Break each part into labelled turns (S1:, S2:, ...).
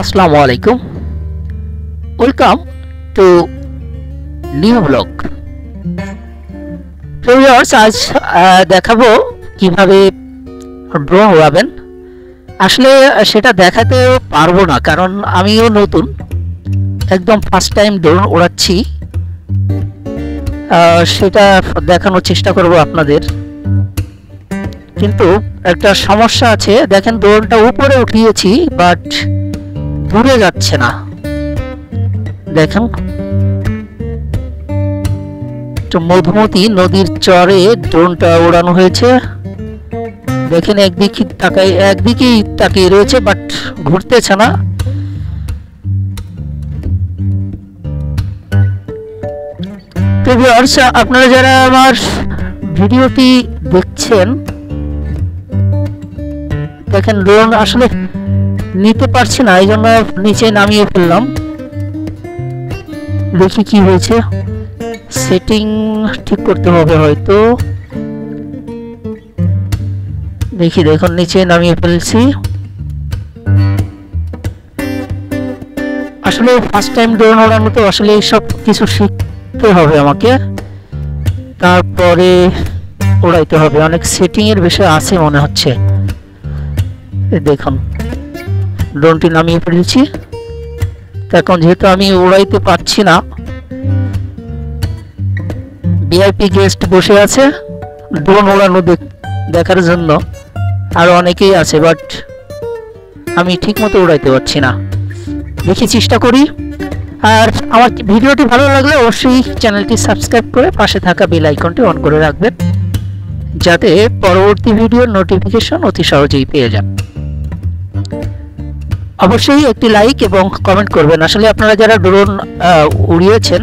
S1: আসসালামু আলাইকুম। Welcome to new blog viewers আজ দেখাবো কীভাবে ড্রোন উড়াবেন আসলে সেটা দেখাতে পারব না, কারণ আমিও নতুন। একদম ফার্স্ট টাইম ড্রোন ওড়াচ্ছি। সেটা দেখানোর চেষ্টা করব আপনাদের। কিন্তু একটা সমস্যা আছে, দেখেন ড্রোনটা উপরে উঠিয়েছি বাট দূরে যাচ্ছে না। দেখেন। মধুমতি নদীর চরে ড্রোনটা ওড়ানো হয়েছে। দেখেন, একদিকে তাকাই একদিকেই তাকিয়ে রয়েছে, বাট ঘুরতেছে না। তো আপনারা যারা আমার ভিডিওটি দেখছেন, দেখেন ড্রোন আসলে নিতে পারছি না, এই জন্য নিচে নামিয়ে ফেললাম। দেখি কি হয়েছে। সেটিং ঠিক করতে হবে হয়তো। দেখি, দেখুন, নিচে নামিয়ে ফেলছি। আসলে ফার্স্ট টাইম ড্রোন ওড়ানো তো আসলে এইসব কিছু শিখতে হবে আমাকে। তারপরে ওড়াইতে হবে, অনেক সেটিং এর বিষয় আছে মনে হচ্ছে। দেখুন। ড্রোনটি নামিয়ে ফেলেছি। তো এখন যেহেতু আমি উড়াইতে পারছি না ভিআইপি গেস্ট বসে আছে ড্রোন ওড়ানো দেখার জন্য। আর অনেকেই আছে বাট আমি ঠিক মতো উড়াইতে পারছি না। দেখি, চেষ্টা করি। আর আমার ভিডিওটি ভালো লাগলে অবশ্যই চ্যানেলটি সাবস্ক্রাইব করে পাশে থাকা বেল আইকনটি অন করে রাখবেন, যাতে পরবর্তী ভিডিওর নোটিফিকেশন অতি সহজেই পেয়ে যান। অবশ্যই একটি লাইক এবং কমেন্ট করবেন। আসলে আপনারা যারা ড্রোন উড়িয়েছেন,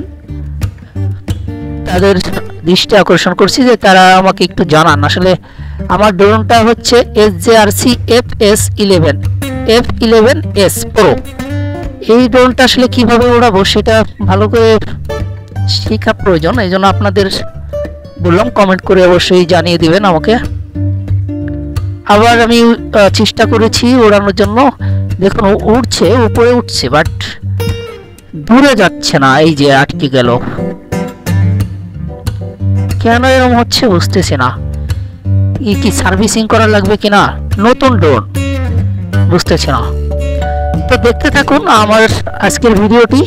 S1: তাদের দৃষ্টি আকর্ষণ করছি যে তারা আমাকে একটু জানান। আসলে আমার ড্রোনটা হচ্ছে S J R C F S eleven F eleven S pro এই ড্রোনটা আসলে কীভাবে উড়াবো সেটা ভালো করে শেখা প্রয়োজন। এই জন্য আপনাদের বললাম কমেন্ট করে অবশ্যই জানিয়ে দিবেন আমাকে। আবার আমি চেষ্টা করেছি ওড়ানোর জন্য। দেখুন উঠছে উপরে উঠছে বাট দূরে যাচ্ছে না, এই যে আটকে গেল। কেন এরকম হচ্ছে বুঝতেছি না। ই কি সার্ভিসিং করা লাগবে কিনা নতুন ড্রোন বুঝতেছি না। তো দেখতে থাকুন আমার আজকের ভিডিওটি।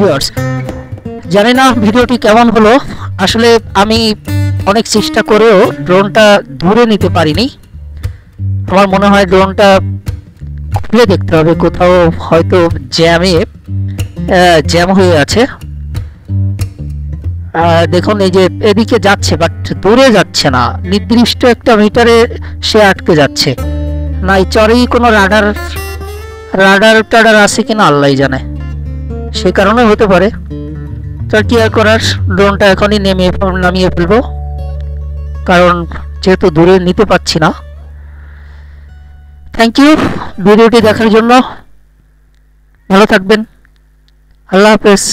S1: ভিউয়ার্স জানি না ভিডিওটি কেমন হলো। আসলে আমি অনেক চেষ্টা করেও ড্রোনটা দূরে নিতে পারিনি। আমার মনে হয় ড্রোনটা খুলে দেখতে হবে, কোথাও হয়তো জ্যামে জ্যাম হয়ে আছে। দেখুন, এই যে এদিকে যাচ্ছে বাট দূরে যাচ্ছে না। নির্দিষ্ট একটা মিটারে সে আটকে যাচ্ছে। না, এই চরেই কোনো রাডার রাডার টাডার আছে কিনা আল্লাহ জানে। সে কারণে হতে পারে। তো কি আর করার ড্রোনটা এখনই নেমে নামিয়ে ফেলব। কারণ যেহেতু দূরে নিতে পারছি না। থ্যাংক ইউ ভিডিওটি দেখার জন্য। ভালো থাকবেন। আল্লাহ হাফেজ।